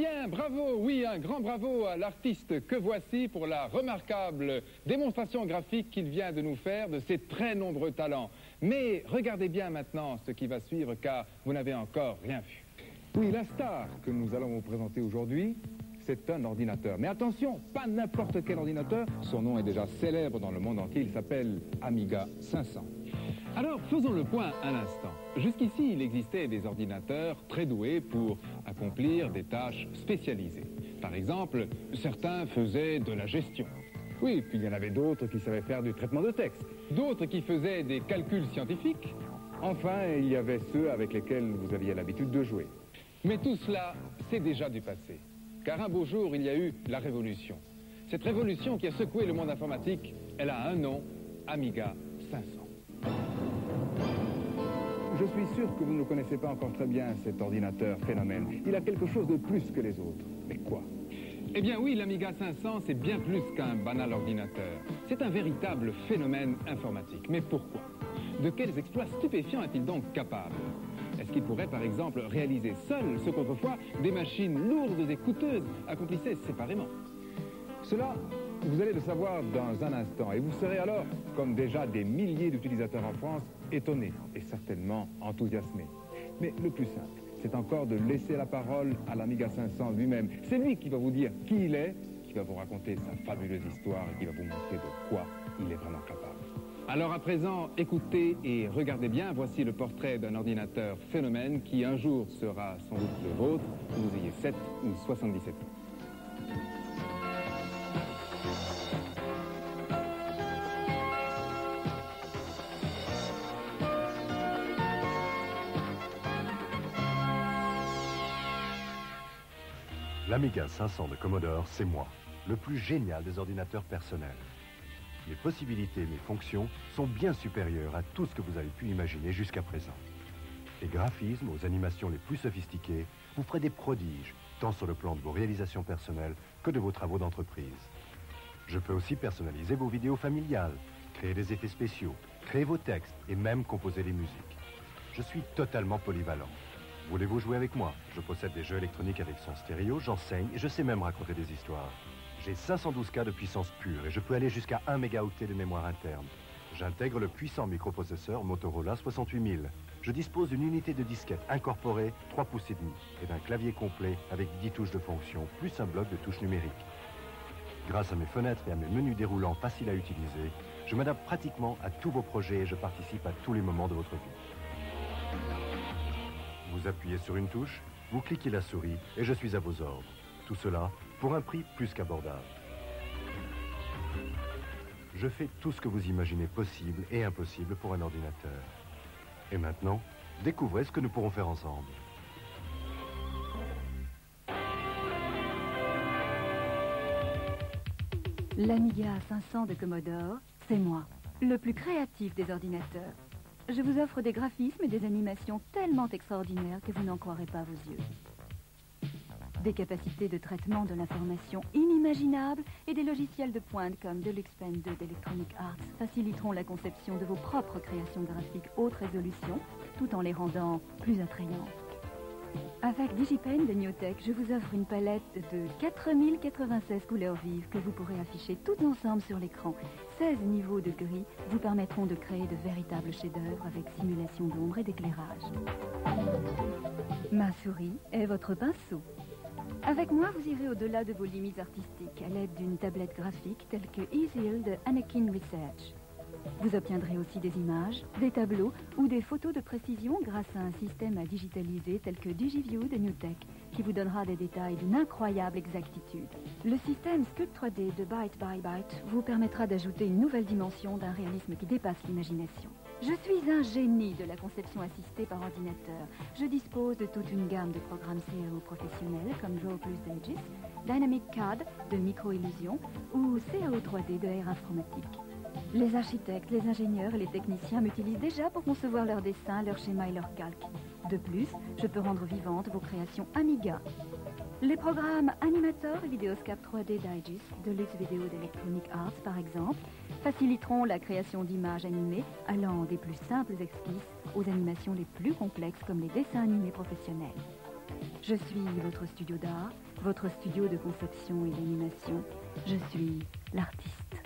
Bien, bravo, oui, un grand bravo à l'artiste que voici pour la remarquable démonstration graphique qu'il vient de nous faire de ses très nombreux talents. Mais regardez bien maintenant ce qui va suivre car vous n'avez encore rien vu. Oui, la star que nous allons vous présenter aujourd'hui, c'est un ordinateur. Mais attention, pas n'importe quel ordinateur. Son nom est déjà célèbre dans le monde entier. Il s'appelle Amiga 500. Alors, faisons le point un instant. Jusqu'ici, il existait des ordinateurs très doués pour accomplir des tâches spécialisées. Par exemple, certains faisaient de la gestion. Oui, puis il y en avait d'autres qui savaient faire du traitement de texte. D'autres qui faisaient des calculs scientifiques. Enfin, il y avait ceux avec lesquels vous aviez l'habitude de jouer. Mais tout cela, c'est déjà du passé. Car un beau jour, il y a eu la révolution. Cette révolution qui a secoué le monde informatique, elle a un nom, Amiga 500. Je suis sûr que vous ne connaissez pas encore très bien cet ordinateur phénomène. Il a quelque chose de plus que les autres. Mais quoi? Eh bien oui, l'Amiga 500, c'est bien plus qu'un banal ordinateur. C'est un véritable phénomène informatique. Mais pourquoi? De quels exploits stupéfiants est-il donc capable? Est-ce qu'il pourrait, par exemple, réaliser seul ce qu'autrefois des machines lourdes et coûteuses accomplissaient séparément? Cela, vous allez le savoir dans un instant, et vous serez alors, comme déjà des milliers d'utilisateurs en France, étonnés et certainement enthousiasmés. Mais le plus simple, c'est encore de laisser la parole à l'Amiga 500 lui-même. C'est lui qui va vous dire qui il est, qui va vous raconter sa fabuleuse histoire et qui va vous montrer de quoi il est vraiment capable. Alors à présent, écoutez et regardez bien, voici le portrait d'un ordinateur phénomène qui un jour sera sans doute le vôtre, vous ayez 7 ou 77 ans. L'Amiga 500 de Commodore, c'est moi, le plus génial des ordinateurs personnels. Mes possibilités mes fonctions sont bien supérieures à tout ce que vous avez pu imaginer jusqu'à présent. Les graphismes aux animations les plus sophistiquées vous ferez des prodiges, tant sur le plan de vos réalisations personnelles que de vos travaux d'entreprise. Je peux aussi personnaliser vos vidéos familiales, créer des effets spéciaux, créer vos textes et même composer les musiques. Je suis totalement polyvalent. Voulez-vous jouer avec moi? Je possède des jeux électroniques avec son stéréo, j'enseigne et je sais même raconter des histoires. J'ai 512K de puissance pure et je peux aller jusqu'à 1 mégaoctet de mémoire interne. J'intègre le puissant microprocesseur Motorola 68000. Je dispose d'une unité de disquette incorporée 3 pouces et demi et d'un clavier complet avec 10 touches de fonction plus un bloc de touches numériques. Grâce à mes fenêtres et à mes menus déroulants faciles à utiliser, je m'adapte pratiquement à tous vos projets et je participe à tous les moments de votre vie. Vous appuyez sur une touche, vous cliquez la souris et je suis à vos ordres. Tout cela pour un prix plus qu'abordable. Je fais tout ce que vous imaginez possible et impossible pour un ordinateur. Et maintenant, découvrez ce que nous pourrons faire ensemble. L'Amiga 500 de Commodore, c'est moi, le plus créatif des ordinateurs. Je vous offre des graphismes et des animations tellement extraordinaires que vous n'en croirez pas vos yeux. Des capacités de traitement de l'information inimaginables et des logiciels de pointe comme Deluxepen 2 d'Electronic Arts faciliteront la conception de vos propres créations graphiques haute résolution tout en les rendant plus attrayantes. Avec DigiPen de Newtek, je vous offre une palette de 4096 couleurs vives que vous pourrez afficher toutes ensemble sur l'écran. 16 niveaux de gris vous permettront de créer de véritables chefs-d'œuvre avec simulation d'ombre et d'éclairage. Ma souris est votre pinceau. Avec moi, vous irez au-delà de vos limites artistiques à l'aide d'une tablette graphique telle que EasyL de Anakin Research. Vous obtiendrez aussi des images, des tableaux ou des photos de précision grâce à un système à digitaliser tel que DigiView de Newtek, qui vous donnera des détails d'une incroyable exactitude. Le système Sculpt 3D de Byte by Byte vous permettra d'ajouter une nouvelle dimension d'un réalisme qui dépasse l'imagination. Je suis un génie de la conception assistée par ordinateur. Je dispose de toute une gamme de programmes CAO professionnels comme Draw Plus Digis, Dynamic CAD de micro-illusion ou CAO 3D de Air Informatique. Les architectes, les ingénieurs et les techniciens m'utilisent déjà pour concevoir leurs dessins, leurs schémas et leurs calques. De plus, je peux rendre vivantes vos créations Amiga. Les programmes Animator et Videoscape 3D Digest de Lux Video d'Electronic Arts, par exemple, faciliteront la création d'images animées allant des plus simples esquisses aux animations les plus complexes comme les dessins animés professionnels. Je suis votre studio d'art, votre studio de conception et d'animation. Je suis l'artiste.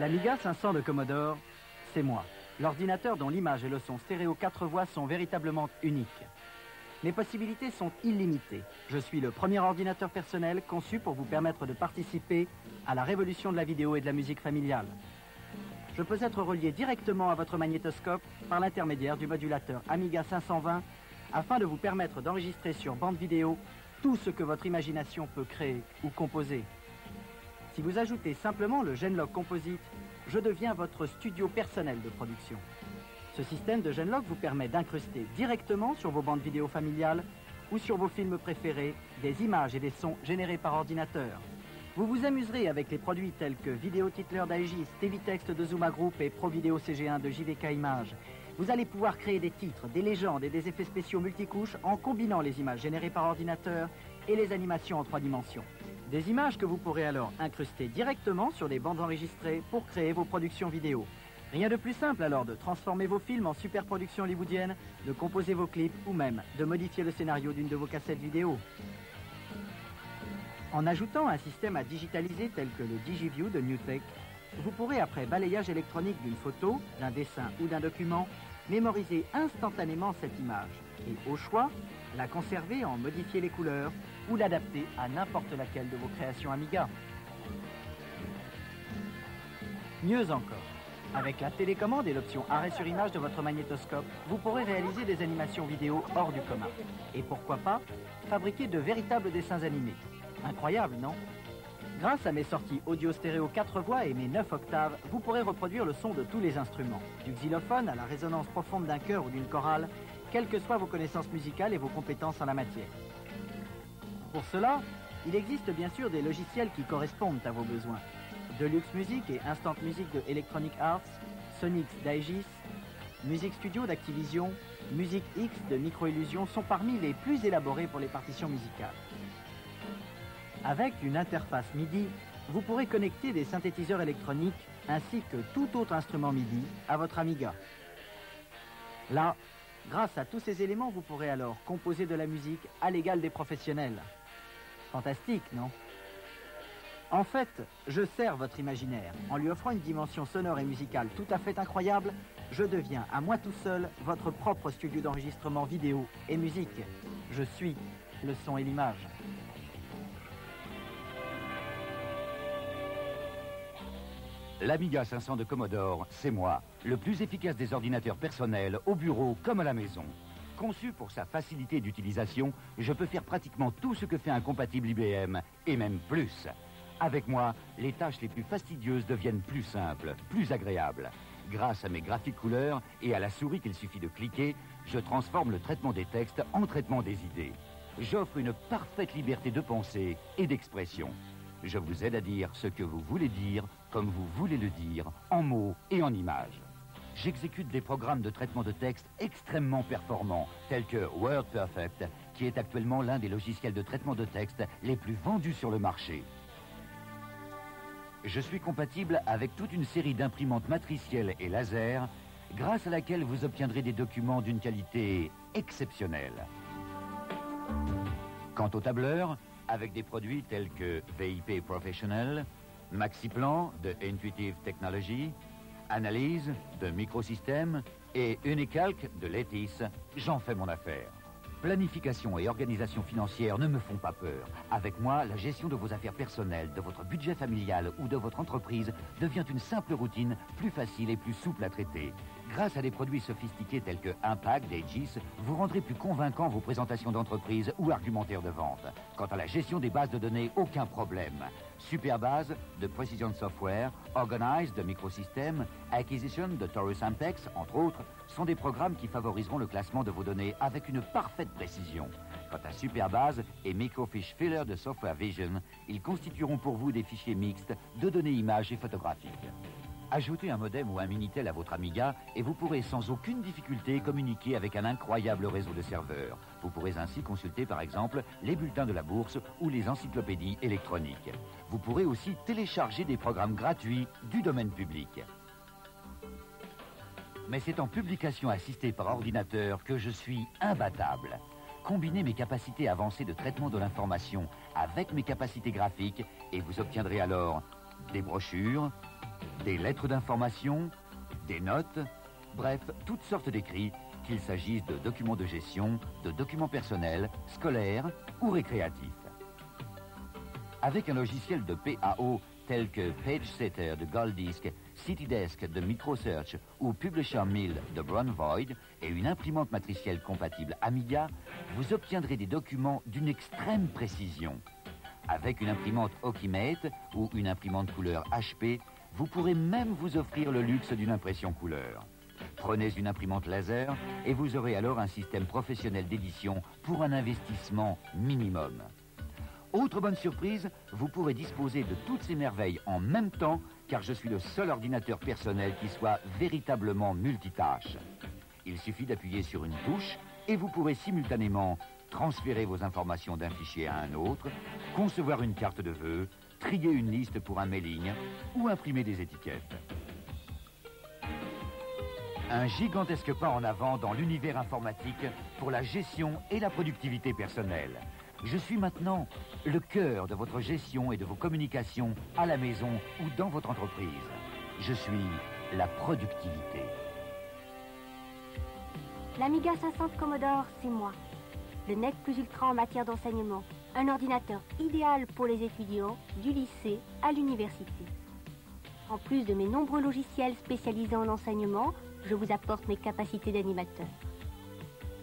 L'Amiga 500 de Commodore, c'est moi. L'ordinateur dont l'image et le son stéréo 4 voix sont véritablement uniques. Mes possibilités sont illimitées. Je suis le premier ordinateur personnel conçu pour vous permettre de participer à la révolution de la vidéo et de la musique familiale. Je peux être relié directement à votre magnétoscope par l'intermédiaire du modulateur Amiga 520 afin de vous permettre d'enregistrer sur bande vidéo tout ce que votre imagination peut créer ou composer. Si vous ajoutez simplement le Genlock Composite, je deviens votre studio personnel de production. Ce système de Genlock vous permet d'incruster directement sur vos bandes vidéo familiales ou sur vos films préférés des images et des sons générés par ordinateur. Vous vous amuserez avec les produits tels que Vidéo Titler d'Aegis, Text de Zuma Group et Pro Video CG1 de JVK Images. Vous allez pouvoir créer des titres, des légendes et des effets spéciaux multicouches en combinant les images générées par ordinateur et les animations en trois dimensions. Des images que vous pourrez alors incruster directement sur des bandes enregistrées pour créer vos productions vidéo. Rien de plus simple alors de transformer vos films en superproduction hollywoodienne, de composer vos clips ou même de modifier le scénario d'une de vos cassettes vidéo. En ajoutant un système à digitaliser tel que le DigiView de NewTek, vous pourrez après balayage électronique d'une photo, d'un dessin ou d'un document, mémoriser instantanément cette image et au choix, la conserver en modifier les couleurs ou l'adapter à n'importe laquelle de vos créations Amiga. Mieux encore, avec la télécommande et l'option arrêt sur image de votre magnétoscope, vous pourrez réaliser des animations vidéo hors du commun. Et pourquoi pas, fabriquer de véritables dessins animés. Incroyable, non? Grâce à mes sorties audio stéréo 4 voix et mes 9 octaves, vous pourrez reproduire le son de tous les instruments, du xylophone à la résonance profonde d'un chœur ou d'une chorale, quelles que soient vos connaissances musicales et vos compétences en la matière. Pour cela, il existe bien sûr des logiciels qui correspondent à vos besoins. Deluxe Music et Instant Music de Electronic Arts, Sonix d'Aegis, Music Studio d'Activision, Music X de Microillusion sont parmi les plus élaborés pour les partitions musicales. Avec une interface MIDI, vous pourrez connecter des synthétiseurs électroniques ainsi que tout autre instrument MIDI à votre Amiga. Là, grâce à tous ces éléments, vous pourrez alors composer de la musique à l'égal des professionnels. Fantastique, non? En fait, je sers votre imaginaire. En lui offrant une dimension sonore et musicale tout à fait incroyable, je deviens à moi tout seul votre propre studio d'enregistrement vidéo et musique. Je suis le son et l'image. L'Amiga 500 de Commodore, c'est moi, le plus efficace des ordinateurs personnels, au bureau comme à la maison. Conçu pour sa facilité d'utilisation, je peux faire pratiquement tout ce que fait un compatible IBM, et même plus. Avec moi, les tâches les plus fastidieuses deviennent plus simples, plus agréables. Grâce à mes graphiques couleurs et à la souris qu'il suffit de cliquer, je transforme le traitement des textes en traitement des idées. J'offre une parfaite liberté de pensée et d'expression. Je vous aide à dire ce que vous voulez dire, comme vous voulez le dire, en mots et en images. J'exécute des programmes de traitement de texte extrêmement performants, tels que WordPerfect, qui est actuellement l'un des logiciels de traitement de texte les plus vendus sur le marché. Je suis compatible avec toute une série d'imprimantes matricielles et laser, grâce à laquelle vous obtiendrez des documents d'une qualité exceptionnelle. Quant au tableur, avec des produits tels que VIP Professional, MaxiPlan de Intuitive Technology, Analyse de Microsystème et Unicalc de Letis, j'en fais mon affaire. Planification et organisation financière ne me font pas peur. Avec moi, la gestion de vos affaires personnelles, de votre budget familial ou de votre entreprise devient une simple routine plus facile et plus souple à traiter. Grâce à des produits sophistiqués tels que Impact d'Aegis, vous rendrez plus convaincant vos présentations d'entreprise ou argumentaires de vente. Quant à la gestion des bases de données, aucun problème. Superbase de Precision Software, Organize de Microsystem, Acquisition de Taurus Ampex, entre autres, sont des programmes qui favoriseront le classement de vos données avec une parfaite précision. Quant à Superbase et Microfiche Filler de Software Vision, ils constitueront pour vous des fichiers mixtes de données images et photographiques. Ajoutez un modem ou un Minitel à votre Amiga et vous pourrez sans aucune difficulté communiquer avec un incroyable réseau de serveurs. Vous pourrez ainsi consulter par exemple les bulletins de la bourse ou les encyclopédies électroniques. Vous pourrez aussi télécharger des programmes gratuits du domaine public. Mais c'est en publication assistée par ordinateur que je suis imbattable. Combinez mes capacités avancées de traitement de l'information avec mes capacités graphiques et vous obtiendrez alors des brochures, des lettres d'information, des notes, bref, toutes sortes d'écrits, qu'il s'agisse de documents de gestion, de documents personnels, scolaires ou récréatifs. Avec un logiciel de PAO tel que PageSetter de Golddisk, CityDesk de MicroSearch ou Publisher Mill de Brown Void et une imprimante matricielle compatible Amiga, vous obtiendrez des documents d'une extrême précision. Avec une imprimante Okimate ou une imprimante couleur HP, vous pourrez même vous offrir le luxe d'une impression couleur. Prenez une imprimante laser et vous aurez alors un système professionnel d'édition pour un investissement minimum. Autre bonne surprise, vous pourrez disposer de toutes ces merveilles en même temps, car je suis le seul ordinateur personnel qui soit véritablement multitâche. Il suffit d'appuyer sur une touche et vous pourrez simultanément transférer vos informations d'un fichier à un autre, concevoir une carte de vœux, trier une liste pour un mailing ou imprimer des étiquettes. Un gigantesque pas en avant dans l'univers informatique pour la gestion et la productivité personnelle. Je suis maintenant le cœur de votre gestion et de vos communications à la maison ou dans votre entreprise. Je suis la productivité. L'Amiga 500 Commodore, c'est moi. Le NEC plus ultra en matière d'enseignement. Un ordinateur idéal pour les étudiants du lycée à l'université. En plus de mes nombreux logiciels spécialisés en enseignement, je vous apporte mes capacités d'animateur.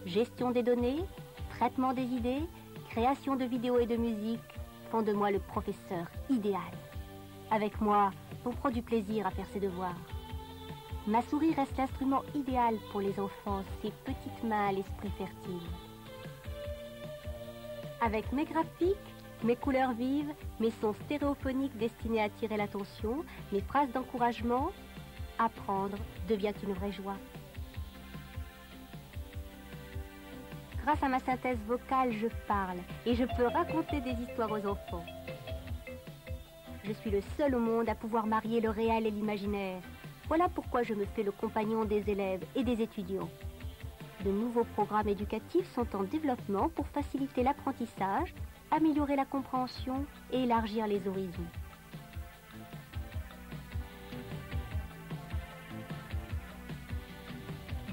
Gestion des données, traitement des idées, création de vidéos et de musique font de moi le professeur idéal. Avec moi, on prend du plaisir à faire ses devoirs. Ma souris reste l'instrument idéal pour les enfants, ces petites mains à l'esprit fertile. Avec mes graphiques, mes couleurs vives, mes sons stéréophoniques destinés à attirer l'attention, mes phrases d'encouragement, apprendre devient une vraie joie. Grâce à ma synthèse vocale, je parle et je peux raconter des histoires aux enfants. Je suis le seul au monde à pouvoir marier le réel et l'imaginaire. Voilà pourquoi je me fais le compagnon des élèves et des étudiants. De nouveaux programmes éducatifs sont en développement pour faciliter l'apprentissage, améliorer la compréhension et élargir les horizons.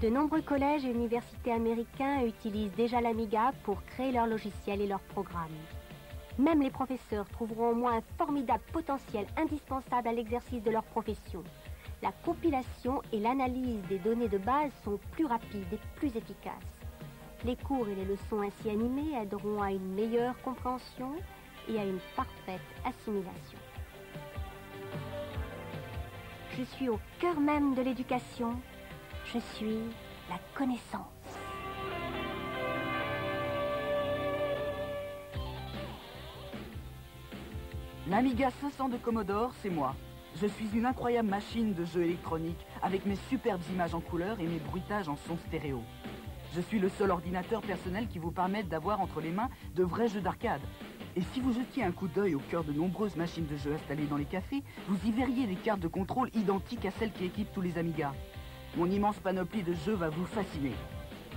De nombreux collèges et universités américains utilisent déjà l'Amiga pour créer leurs logiciels et leurs programmes. Même les professeurs trouveront au moins un formidable potentiel indispensable à l'exercice de leur profession. La compilation et l'analyse des données de base sont plus rapides et plus efficaces. Les cours et les leçons ainsi animées aideront à une meilleure compréhension et à une parfaite assimilation. Je suis au cœur même de l'éducation je suis la connaissance. L'Amiga 500 de Commodore, c'est moi. Je suis une incroyable machine de jeu électronique avec mes superbes images en couleur et mes bruitages en son stéréo. Je suis le seul ordinateur personnel qui vous permette d'avoir entre les mains de vrais jeux d'arcade. Et si vous jetiez un coup d'œil au cœur de nombreuses machines de jeux installées dans les cafés, vous y verriez des cartes de contrôle identiques à celles qui équipent tous les Amigas. Mon immense panoplie de jeux va vous fasciner.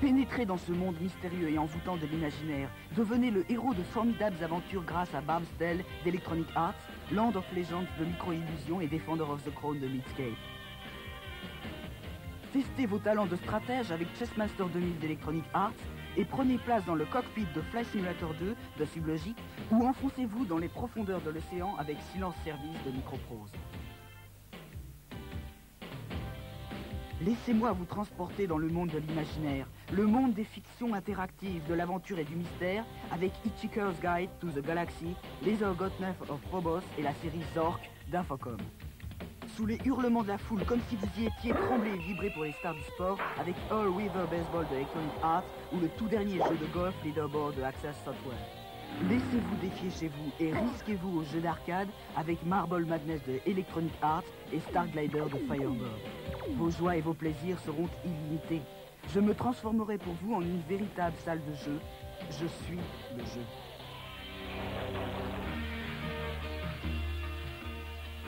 Pénétrez dans ce monde mystérieux et envoûtant de l'imaginaire. Devenez le héros de formidables aventures grâce à Barb's Tale d'Electronic Arts, Land of Legends de Microillusion et Defender of the Crown de Meetscape. Testez vos talents de stratège avec Chessmaster 2000 d'Electronic Arts et prenez place dans le cockpit de Fly Simulator 2 de Sublogic ou enfoncez-vous dans les profondeurs de l'océan avec Silence Service de Microprose. Laissez-moi vous transporter dans le monde de l'imaginaire, le monde des fictions interactives, de l'aventure et du mystère, avec Hitchhiker's Guide to the Galaxy, Laser Gotneuf of Phobos et la série Zork d'Infocom. Sous les hurlements de la foule, comme si vous y étiez tremblé et vibré pour les stars du sport, avec All Weaver Baseball de Electronic Arts ou le tout dernier jeu de golf Leaderboard de Access Software. Laissez-vous défier chez vous et risquez-vous au jeu d'arcade avec Marble Madness de Electronic Arts et Star Glider de Firebird. Vos joies et vos plaisirs seront illimités. Je me transformerai pour vous en une véritable salle de jeu. Je suis le jeu.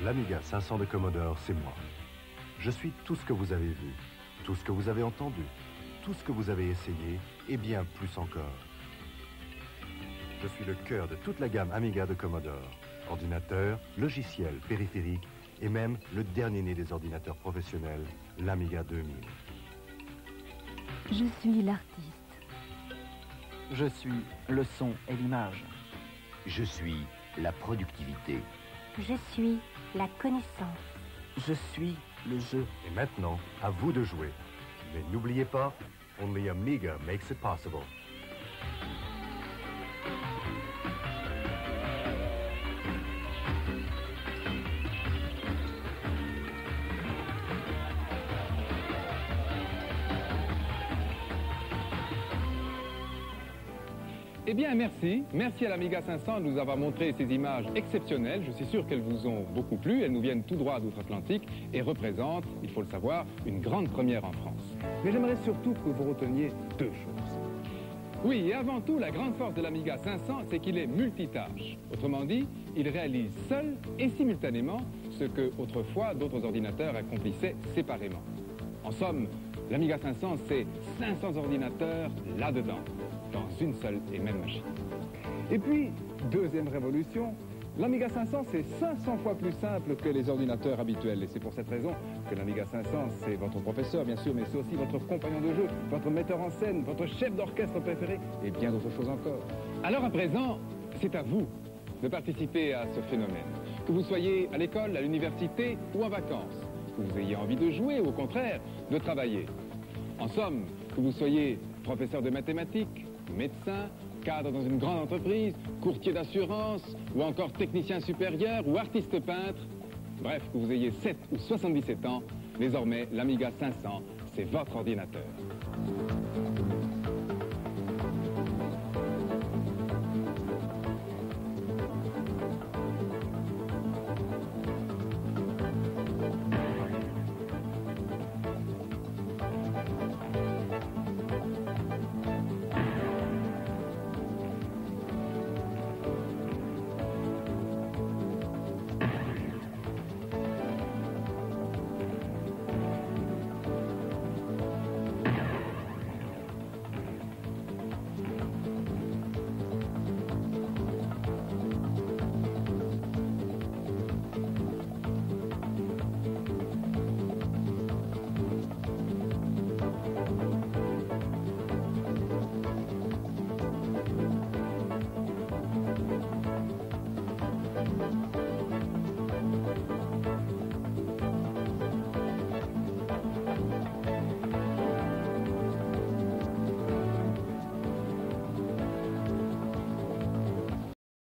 L'Amiga 500 de Commodore, c'est moi. Je suis tout ce que vous avez vu. Tout ce que vous avez entendu, tout ce que vous avez essayé, et bien plus encore. Je suis le cœur de toute la gamme Amiga de Commodore. Ordinateur, logiciel, périphérique et même le dernier né des ordinateurs professionnels, l'Amiga 2000. Je suis l'artiste. Je suis le son et l'image. Je suis la productivité. Je suis la connaissance. Je suis le jeu. Et maintenant, à vous de jouer. Mais n'oubliez pas, only Amiga makes it possible. Eh bien, merci. Merci à l'Amiga 500 de nous avoir montré ces images exceptionnelles. Je suis sûr qu'elles vous ont beaucoup plu. Elles nous viennent tout droit d'outre-Atlantique et représentent, il faut le savoir, une grande première en France. Mais j'aimerais surtout que vous reteniez deux choses. Oui, et avant tout, la grande force de l'Amiga 500, c'est qu'il est multitâche. Autrement dit, il réalise seul et simultanément ce que autrefois d'autres ordinateurs accomplissaient séparément. En somme, l'Amiga 500, c'est 500 ordinateurs là-dedans dans une seule et même machine. Et puis, deuxième révolution, l'Amiga 500 c'est 500 fois plus simple que les ordinateurs habituels. Et c'est pour cette raison que l'Amiga 500 c'est votre professeur bien sûr, mais c'est aussi votre compagnon de jeu, votre metteur en scène, votre chef d'orchestre préféré et bien d'autres choses encore. Alors à présent, c'est à vous de participer à ce phénomène. Que vous soyez à l'école, à l'université ou en vacances, que vous ayez envie de jouer ou au contraire de travailler. En somme, que vous soyez professeur de mathématiques, médecin, cadre dans une grande entreprise, courtier d'assurance, ou encore technicien supérieur ou artiste peintre. Bref, que vous ayez 7 ou 77 ans, désormais l'Amiga 500, c'est votre ordinateur.